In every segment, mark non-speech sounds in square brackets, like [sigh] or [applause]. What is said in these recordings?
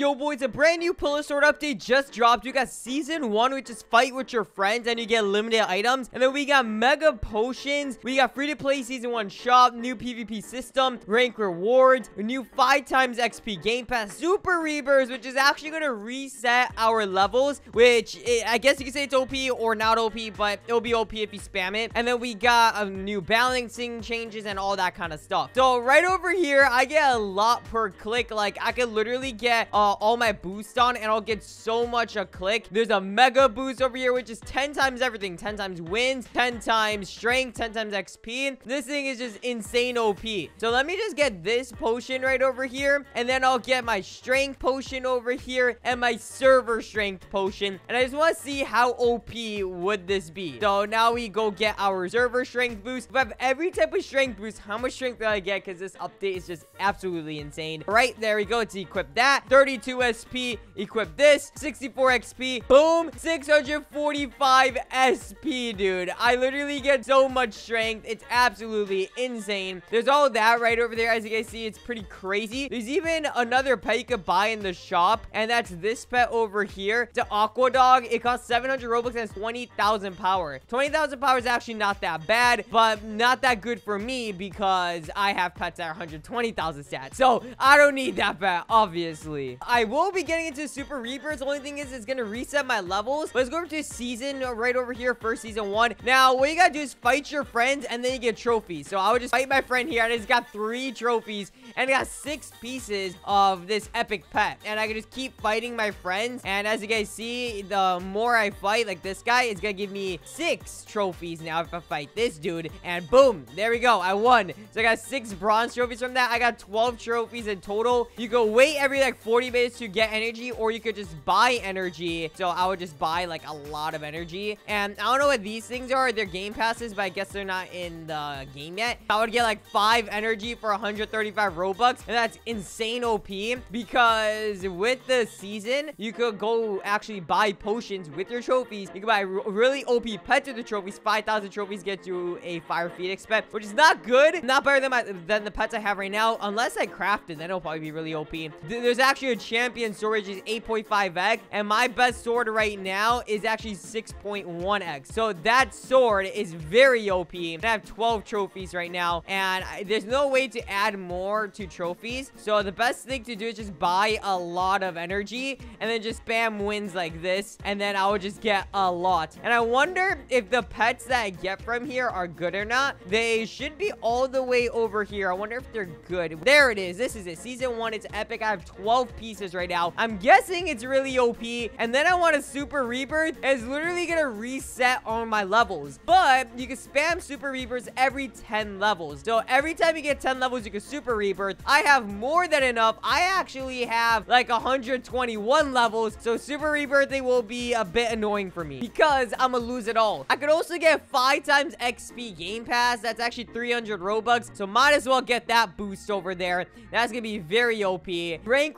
Yo, boys, a brand new Pull A Sword update just dropped. You got Season 1, which is fight with your friends, and you get limited items. And then we got Mega Potions. We got free-to-play Season 1 shop, new PvP system, rank rewards, a new 5 times XP Game Pass, Super Rebirths, which is actually going to reset our levels, which it, I guess you can say it's OP or not OP, but it'll be OP if you spam it. And then we got a new balancing changes and all that kind of stuff. So right over here, I get a lot per click. Like, I could literally get uh, all my boosts on, and I'll get so much a click. There's a mega boost over here, which is 10 times everything. 10 times wins, 10 times strength, 10 times XP. This thing is just insane OP. So let me just get this potion right over here, and then I'll get my strength potion over here, and my server strength potion. And I just want to see how OP would this be. So now we go get our server strength boost. If I have every type of strength boost, how much strength do I get? Because this update is just absolutely insane. Right, there we go. Let's equip that. 32 SP. Equip this. 64 XP. Boom. 645 SP, dude. I literally get so much strength. It's absolutely insane. There's all that right over there. As you guys see, it's pretty crazy. There's even another pet you could buy in the shop. And that's this pet over here. It's an Aqua Dog. It costs 700 Robux and it's 20,000 power. 20,000 power is actually not that bad, but not that good for me because I have pets that are 120,000 stats. So I don't need that pet, obviously. I will be getting into Super Rebirths. The only thing is it's going to reset my levels. But let's go over to season uh, right over here, first season one. Now, what you got to do is fight your friends and then you get trophies. So I would just fight my friend here and it's got three trophies and it got six pieces of this epic pet. And I can just keep fighting my friends. And as you guys see, the more I fight, like this guy, is going to give me six trophies now if I fight this dude. And boom, there we go. I won. So I got six bronze trophies from that. I got 12 trophies in total. You go wait every like 40 minutes to get energy or you could just buy energy. So I would just buy like a lot of energy. And I don't know what these things are. They're game passes, but I guess they're not in the game yet. I would get like five energy for 135 Robux. And that's insane OP because with the season, you could go actually buy potions with your trophies. You can buy really OP pets with the trophies. 5,000 trophies get you a Fire Phoenix pet, which is not good. Not better than, my, than the pets I have right now. Unless I craft it, then it'll probably be really OP. There's actually a champion which is 8.5x. And my best sword right now is actually 6.1x. So that sword is very OP. I have 12 trophies right now. And I, there's no way to add more to trophies. So the best thing to do is just buy a lot of energy. And then just spam wins like this. And then I would just get a lot. And I wonder if the pets that I get from here are good or not. They should be all the way over here. I wonder if they're good. There it is. This is it. Season 1. It's epic. I have 12 pieces right now. I'm guessing it's really OP. And then I want a Super Rebirth. It's literally to reset on my levels. But you can spam Super Rebirths every 10 levels. So every time you get 10 levels, you can Super Rebirth. I have more than enough. I actually have like 121 levels. So Super Rebirthing will be a bit annoying for me because I'm to lose it all. I could also get 5 times XP Game Pass. That's actually 300 Robux. So might as well get that boost over there. That's to be very OP. Rank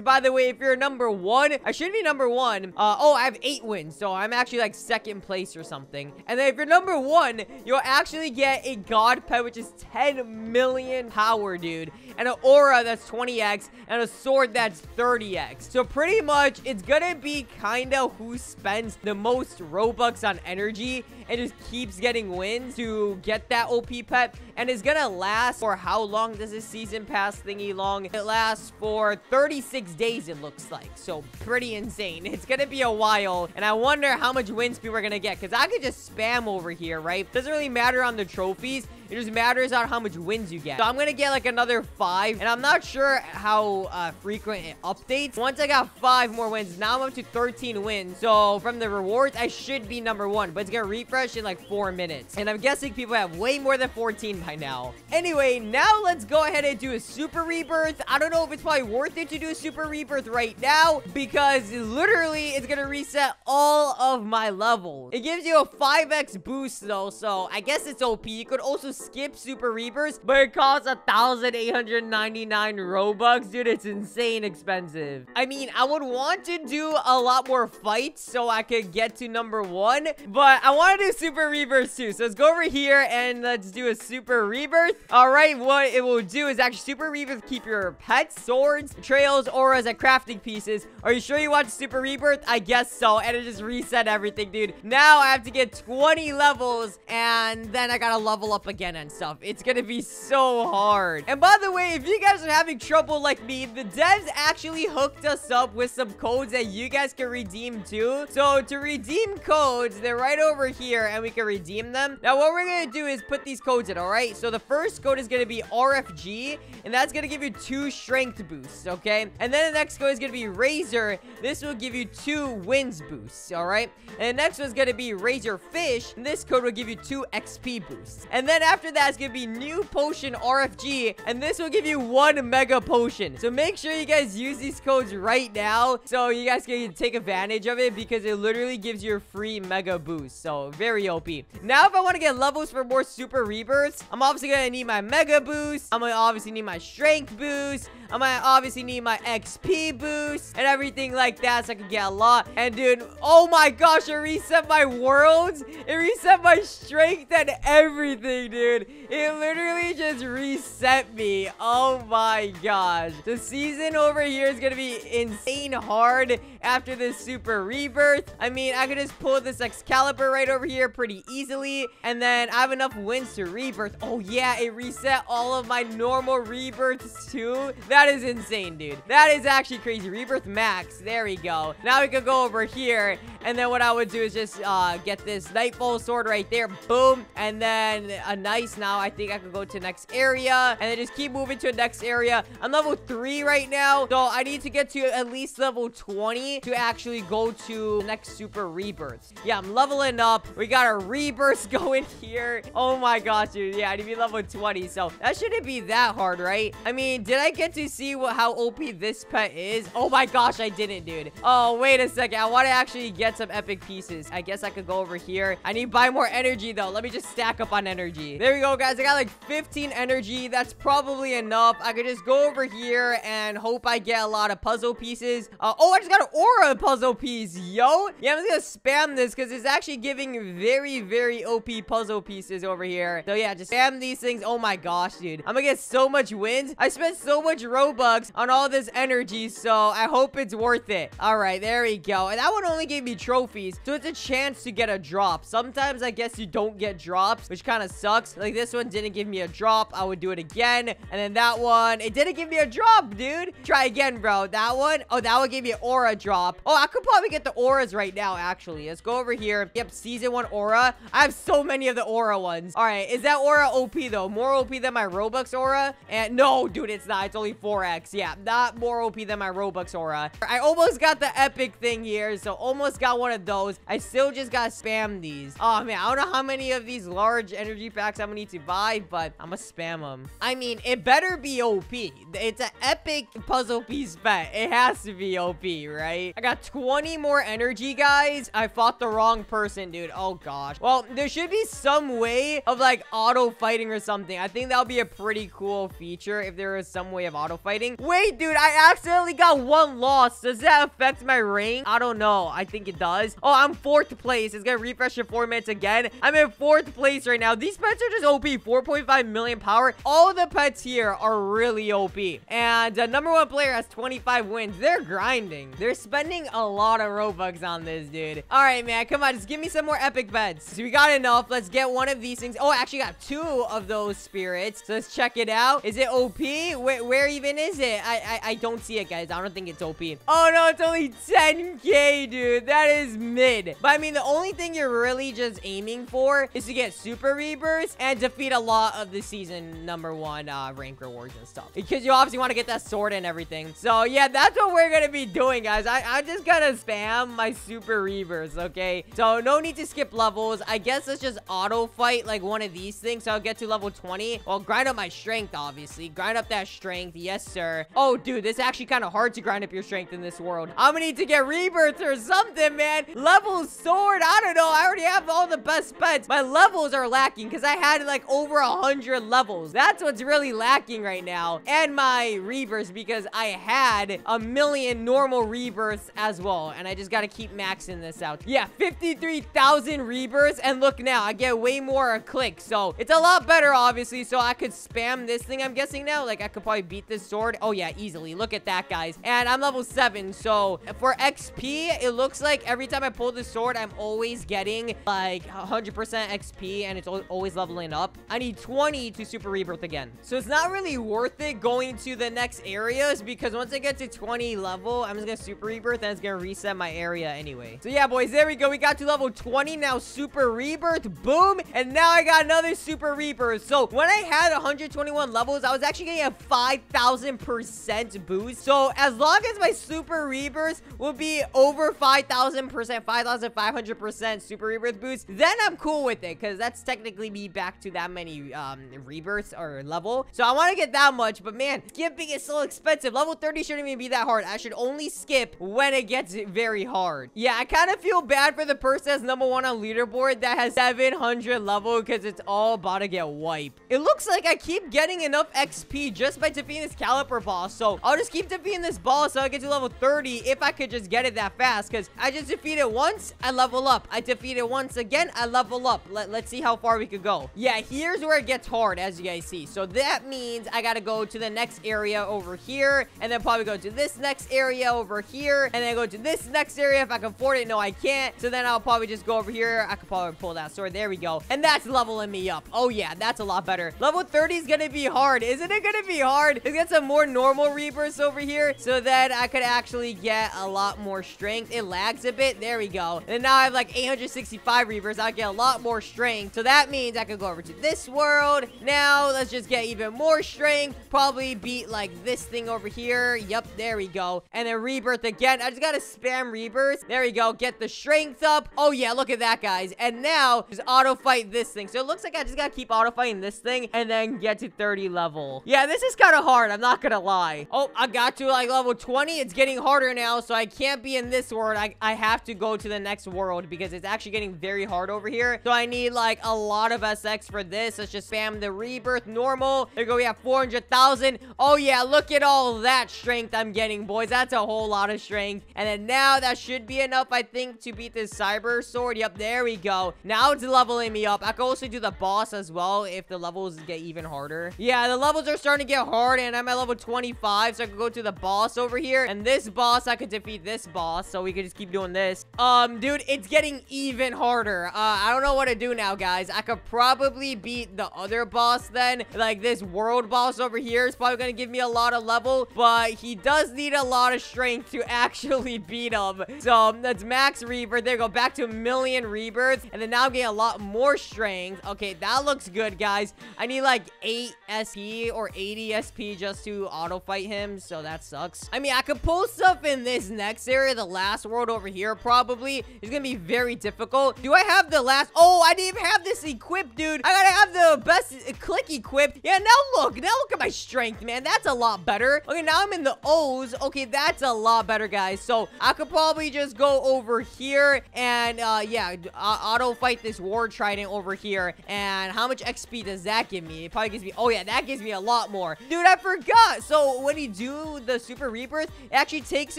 by the way, if you're number one, I should be number one. Uh, oh, I have eight wins. So I'm actually like second place or something. And then if you're number one, you'll actually get a God Pet, which is 10 million power, dude. And an aura that's 20x and a sword that's 30x. So pretty much it's gonna be kind of who spends the most Robux on energy and just keeps getting wins to get that OP pet. And it's gonna last for how long does this season pass thingy long? It lasts for 36 days, it looks like. So pretty insane. [laughs] It's gonna be a while. And I wonder how much wins people are gonna get. Because I could just spam over here, right? Doesn't really matter on the trophies. It just matters on how much wins you get. So I'm going to get like another five. And I'm not sure how uh, frequent it updates. Once I got five more wins, now I'm up to 13 wins. So from the rewards, I should be number one. But it's going to refresh in like four minutes. And I'm guessing people have way more than 14 by now. Anyway, now let's go ahead and do a super rebirth. I don't know if it's probably worth it to do a super rebirth right now. Because literally, it's going to reset all of my levels. It gives you a 5x boost though. So I guess it's OP. You could also skip Super Rebirth, but it costs a 1,899 Robux. Dude, it's insane expensive. I mean, I would want to do a lot more fights so I could get to number one, but I want to do Super Rebirth too. So let's go over here and let's do a Super Rebirth. All right, what it will do is actually Super Rebirth keep your pets, swords, trails, auras, and crafting pieces. Are you sure you want Super Rebirth? I guess so. And it just reset everything, dude. Now I have to get 20 levels and then I gotta level up again and stuff. It's gonna be so hard. And by the way, if you guys are having trouble like me, the devs actually hooked us up with some codes that you guys can redeem too. So to redeem codes, they're right over here and we can redeem them. Now what we're gonna do is put these codes in, all right? So the first code is gonna be RFG and that's gonna give you two strength boosts, okay? And then the next code is gonna be Razor. This will give you two wins boosts, all right? And the next one's gonna be Razor Fish. And this code will give you two XP boosts. And then after that is gonna be New Potion RFG. And this will give you one Mega Potion. So make sure you guys use these codes right now so you guys can take advantage of it because it literally gives you a free Mega Boost. So very OP. Now if I want to get levels for more Super Rebirths, I'm obviously gonna need my Mega Boost. I'm gonna obviously need my Strength Boost. I'm gonna obviously need my XP boost and everything like that so I can get a lot. And dude, oh my gosh, it reset my worlds. It reset my strength and everything, dude. It literally just reset me. Oh my gosh. The season over here is gonna be insane hard after this super rebirth. I mean, I could just pull this Excalibur right over here pretty easily. And then I have enough wins to rebirth. Oh yeah, it reset all of my normal rebirths too. That is insane, dude. That is actually crazy. Rebirth max. There we go. Now we can go over here. And then what I would do is just uh, get this Nightfall sword right there. Boom. And then a nice now. I think I could go to next area. And then just keep moving to the next area. I'm level 3 right now. So I need to get to at least level 20 to actually go to the next super rebirths. Yeah, I'm leveling up. We got our rebirths [laughs] going here. Oh my gosh, dude. Yeah, I need to be level 20. So that shouldn't be that hard, right? I mean, did I get to see what how OP this pet is? Oh my gosh, I didn't, dude. Oh, wait a second. I want to actually get some epic pieces. I guess I could go over here. I need to buy more energy, though. Let me just stack up on energy. There we go, guys. I got like 15 energy. That's probably enough. I could just go over here and hope I get a lot of puzzle pieces. Uh, oh, I just got an aura puzzle piece, yo. Yeah, I'm just gonna spam this because it's actually giving very, very OP puzzle pieces over here. So yeah, just spam these things. Oh my gosh, dude. I'm gonna get so much wins. I spent so much Robux on all this energy, so I hope it's worth it. All right, there we go. And that one only gave me trophies, so it's a chance to get a drop. Sometimes I guess you don't get drops, which kind of sucks. Like this one didn't give me a drop. I would do it again. And then that one, it didn't give me a drop, dude. Try again, bro. That one, oh, that one gave me aura drop. Oh, I could probably get the auras right now, actually. Let's go over here. Yep, season one aura. I have so many of the aura ones. All right, is that aura OP, though? More OP than my Robux aura? And no, dude, it's not. It's only 4x. Yeah, not more OP than my Robux aura. I almost got the epic thing here, so almost got one of those. I still just got spam these. Oh, man, I don't know how many of these large energy packs I'm gonna need to buy, but I'm gonna spam them. I mean, it better be OP. It's an epic puzzle piece bet. It has to be OP, right? I got 20 more energy, guys. I fought the wrong person, dude. Oh, gosh. Well, there should be some way of, like, auto fighting or something. I think that would be a pretty cool feature if there is some way of auto fighting. Wait, dude, I accidentally got one loss. Does that affect my rank? I don't know. I think it does. Oh, I'm fourth place. It's gonna refresh in four minutes again. I'm in fourth place right now. These pets are just OP. 4.5 million power. All the pets here are really OP. And the number one player has 25 wins. They're grinding. They're spending a lot of Robux on this, dude. All right, man. Come on. Just give me some more epic beds. So we got enough. Let's get one of these things. Oh, I actually got two of those spirits. So let's check it out. Is it OP? Where, where even is it? I, I, I don't see it, guys. I don't think it's OP. Oh, no. It's only 10k, dude. That is mid. But I mean, the only thing you're really just aiming for is to get super rebirths and defeat a lot of the season number one uh, rank rewards and stuff. Because you obviously want to get that sword and everything. So yeah, that's what we're going to be doing, guys. I'm just to spam my super rebirths, okay? So no need to skip levels. I guess let's just auto fight like one of these things. So I'll get to level 20. Well, grind up my strength, obviously. Grind up that strength. Yes, sir. Oh, dude, this is actually kind of hard to grind up your strength in this world. I'm to need to get rebirth or something, man. Level sword. I don't know. I already have all the best pets. My levels are lacking because I had like over a hundred levels. That's what's really lacking right now. And my rebirths because I had a million normal rebirths as well. And I just got to keep maxing this out. Yeah, 53,000 rebirths. And look now, I get way more a click. So it's a lot better, obviously. So I could spam this thing, I'm guessing now. Like I could probably beat this sword. Oh yeah, easily. Look at that, guys. And I'm level 7. So for XP, it looks like every time I pull the sword, I'm always getting like 100% XP. And it's always leveling up. I need 20 to super rebirth again. So it's not really worth it going to the next areas because once I get to 20 level, I'm just gonna super rebirth and it's gonna reset my area anyway. So yeah, boys, there we go. We got to level 20 now. Super rebirth, boom. And now I got another super rebirth. So when I had 121 levels, I was actually getting a 5,000% boost. So as long as my super rebirth will be over 5,000%, 5,500% super rebirth boost, then I'm cool with it because that's technically me back to that many um, rebirths or level. So I want to get that much, but man, skipping is so expensive. Level 30 shouldn't even be that hard. I should only skip when it gets very hard. Yeah, I kind of feel bad for the person that's number one on leaderboard that has 700 level because it's all about to get wiped. It looks like I keep getting enough XP just by defeating this caliper boss. So I'll just keep defeating this boss so I get to level 30 if I could just get it that fast because I just defeat it once, I level up. I defeat it once again, I level up. Let, let's see how far we could go. Yeah, here's where it gets hard as you guys see. So that means I got to go to the next area over here and then probably go to this next area over here and then go to this next area if I can afford it. No, I can't. So then I'll probably just go over here. I could probably pull that sword. There we go. And that's leveling me up. Oh yeah, that's a lot better. Level 30 is gonna be hard. Isn't it gonna be hard? Let's get some more normal rebirths over here so that I could actually get a lot more strength. It lags a bit. There we go. And now I have like 865 rebirths. I'll get a lot more strength. So that means I could go over to this world. Now let's just get even more strength. Probably beat like this thing over here. Yep, there we go. And then rebirth again. I just gotta spam rebirth. There we go. Get the strength up. Oh yeah, look at that, guys. And now just auto fight this thing. So it looks like I just gotta keep auto fighting this thing and then get to 30 level. Yeah, this is kind of hard. I'm not gonna lie. Oh, I got to like level 20. It's getting harder now, so I can't be in this world. I, I have to go to the next world because it's actually getting very hard over here. So I need like a lot of SX for this. Let's just spam the rebirth normal. There we go. We have 400,000. Oh yeah, look at all that strength I'm getting, boys. That's a whole lot of strength. And then now that should be enough, I think, to beat this cyber sword. Yep, there we go. Now it's leveling me up. I can also do the boss as well if the levels get even harder. Yeah, the levels are starting to get hard, and I'm at level 25, so I can go to the boss over here. And this boss, I could defeat this boss, so we could just keep doing this. Um, dude, it's getting even harder. Uh, I don't know what to do now, guys. I could probably beat the other boss then. Like, this world boss over here is probably gonna give me a lot of level, but he does need a lot of strength to actually [laughs] beat him. So, um, that's max rebirth. There go. Back to a million rebirths. And then now I'm getting a lot more strength. Okay, that looks good, guys. I need like 8 SP or 80 SP just to auto fight him, so that sucks. I mean, I could pull stuff in this next area, the last world over here, probably. It's gonna be very difficult. Do I have the last... Oh, I didn't even have this equipped, dude. I gotta have the best click equipped. Yeah, now look. Now look at my strength, man. That's a lot better. Okay, now I'm in the O's. Okay, that's a lot better, guys. So I could probably just go over here and, uh, yeah, auto fight this war trident over here. And how much XP does that give me? It probably gives me... Oh, yeah, that gives me a lot more. Dude, I forgot. So when you do the super rebirth, it actually takes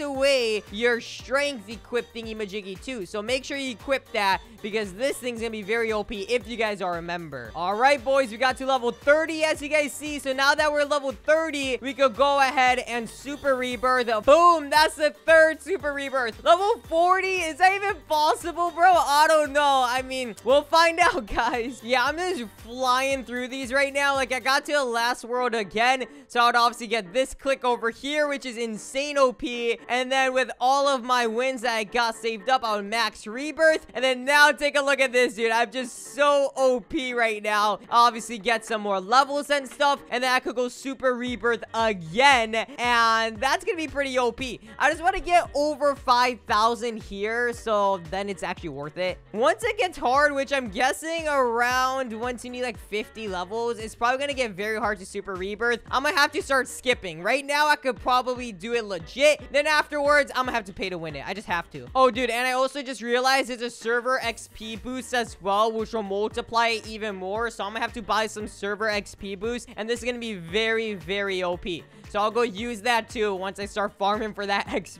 away your strength equipped thingy majiggy too. So make sure you equip that because this thing's gonna be very OP if you guys are a member. All right, boys, we got to level 30 as you guys see. So now that we're level 30, we could go ahead and super rebirth. Boom, that's the third super rebirth. Level 40, is that even possible, bro? I don't know. I mean, we'll find [laughs] out, guys. Yeah, I'm just flying through these right now. Like, I got to the last world again. So I would obviously get this click over here, which is insane OP. And then with all of my wins that I got saved up, I would max rebirth. And then now take a look at this, dude. I'm just so OP right now. Obviously get some more levels and stuff. And then I could go super rebirth again. And that's to be pretty OP. I just want to get over 5,000 here. So then it's actually worth it. Once it gets hard, which I'm guessing around once you need like 50 levels, it's probably going to get very hard to super rebirth. I'm going to have to start skipping. Right now, I could probably do it legit. Then afterwards, I'm going to have to pay to win it. I just have to. Oh, dude. And I also just realized there's a server XP boost as well, which will multiply it even more. So I'm gonna have to buy some server XP boost. And this is gonna be very, very OP. So I'll go use that too once I start farming for that [laughs] XP.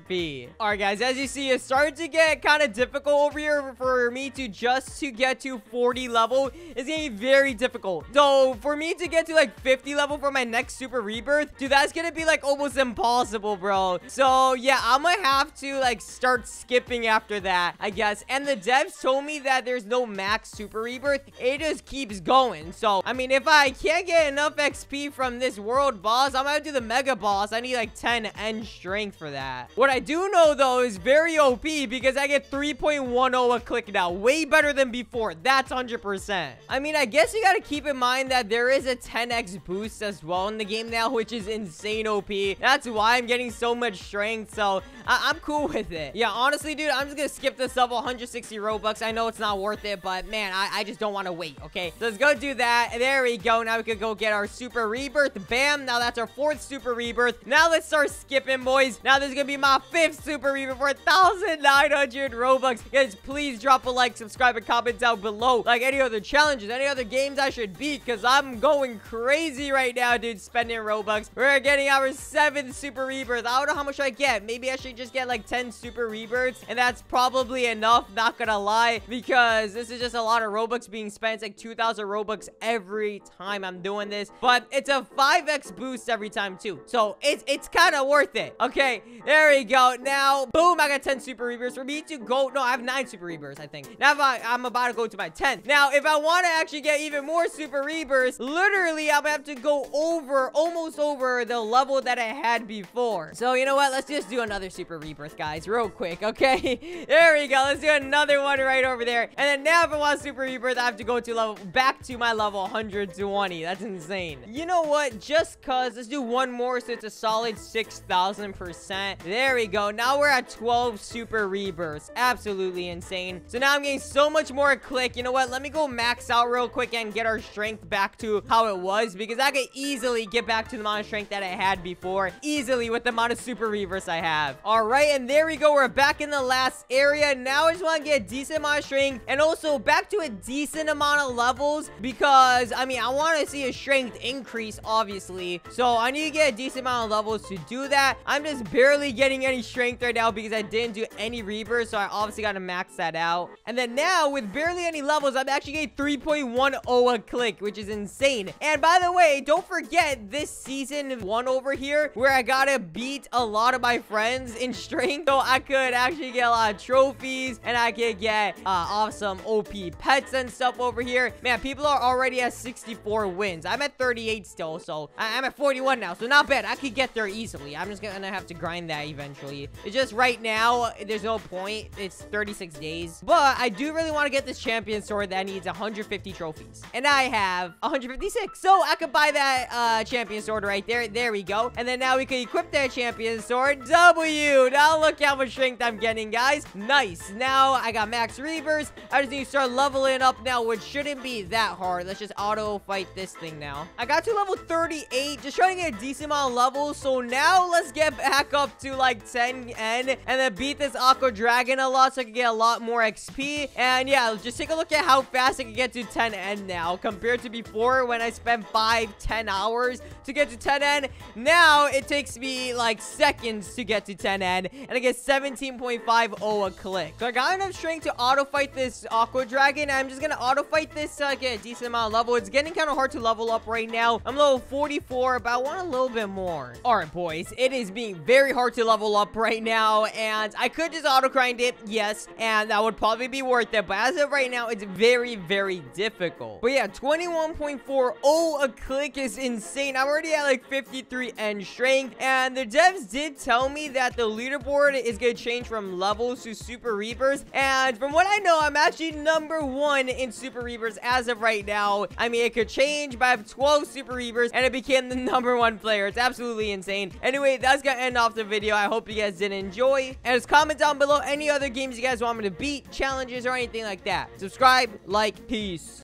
All right, guys, as you see, it's starting to get kind of difficult over here for me to just to get to 40 level. It's getting very difficult. So for me to get to like 50 level for my next super rebirth, dude, that's gonna be like almost impossible, bro. So yeah, I'm gonna have to like start skipping after that, I guess. And the devs told me that there's no max super rebirth. It just keeps going. So, I mean, if I can't get enough XP from this world boss, I'm gonna do the mega Mega Boss, I need like 10 end strength for that. What I do know, though, is very OP because I get 3.10 a click now. Way better than before. That's 100%. I mean, I guess you gotta keep in mind that there is a 10x boost as well in the game now, which is insane OP. That's why I'm getting so much strength, so I am cool [laughs] with it. Yeah, honestly, dude, I'm just gonna skip this level 160 Robux. I know it's not worth it, but man, I, I just don't want to wait, okay? So let's go do that. There we go. Now we can go get our super rebirth. Bam. Now that's our fourth super rebirth. Now let's start skipping, boys. Now this is gonna be my fifth super rebirth for 1,900 Robux. Guys, please drop a like, subscribe, and comment down below. Like any other challenges, any other games I should beat, because I'm going crazy right now, dude, spending Robux. We're getting our seventh super rebirth. I don't know how much I get. Maybe I should just get like 10 super rebirths, and that's probably enough, not gonna lie, because this is just a lot of Robux being spent. It's like 2,000 Robux every time I'm doing this, but it's a 5x boost every time too. So it's it's kind of worth it. Okay, there we go. Now, boom, I got 10 super rebirths. For me to go, no, I have 9 super rebirths, I think. Now, I, I'm about to go to my 10th. Now, if I want to actually get even more super rebirths, literally, I'm gonna have to go over, almost over the level that I had before. So, you know what? Let's just do another super rebirth, guys, real quick, okay? [laughs] there we go. Let's do another one right over there. And then now, if I want super rebirth, I have to go to level, back to my level 120. That's insane. You know what? Just cause, let's do one more so it's a solid 6,000%. There we go. Now we're at 12 super rebirths. Absolutely insane. So now I'm getting so much more click. You know what? Let me go max out real quick and get our strength back to how it was because I could easily get back to the amount of strength that I had before. Easily with the amount of super rebirths I have. All right, and there we go. We're back in the last area. Now I just want to get a decent amount of strength and also back to a decent amount of levels because, I mean, I want to see a strength increase, obviously. So I need to get a decent amount of levels to do that. I'm just barely getting any strength right now because I didn't do any rebirths, so I obviously got to max that out. And then now, with barely any levels, I'm actually getting 3.10 a click, which is insane. And by the way, don't forget this season one over here, where I gotta beat a lot of my friends in strength, so I could actually get a lot of trophies, and I could get uh, awesome OP pets and stuff over here. Man, people are already at 64 wins. I'm at 38 still, so I I'm at 41 now, so not bad. I could get there easily. I'm just gonna have to grind that eventually. It's just right now, there's no point. It's 36 days. But I do really want to get this champion sword that needs 150 trophies. And I have 156. So I could buy that uh, champion sword right there. There we go. And then now we can equip that champion sword. W. Now look how much strength I'm getting, guys. Nice. Now I got max rebirths. I just need to start leveling up now, which shouldn't be that hard. Let's just auto fight this thing now. I got to level 38. Just trying to get a decent amount of levels. So now let's get back up to like 10N and then beat this Aqua Dragon a lot so I can get a lot more XP. And yeah, just take a look at how fast I can get to 10N now compared to before when I spent 5, 10 hours to get to 10N. Now it takes me like seconds to get to 10N and I get 17.50 a click. So I got enough strength to auto fight this Aqua Dragon. I'm just gonna auto fight this so I get a decent amount of level. It's getting kind of hard to level up right now. I'm level 44, but I want a little bit more. All right, boys, it is being very hard to level up right now, and I could just auto grind it, yes, and that would probably be worth it, but as of right now, it's very, very difficult. But yeah, 21.40 a click is insane. I'm already at like 53 end strength, and the devs did tell me that the leaderboard is going to change from levels to super rebirths, and from what I know, I'm actually number one in super rebirths as of right now. I mean, it could change, but I have 12 super rebirths, and it became the [laughs] number one player. It's absolutely insane. Anyway, that's gonna end off the video. I hope you guys did enjoy. And just comment down below any other games you guys want me to beat, challenges, or anything like that. Subscribe, like, peace.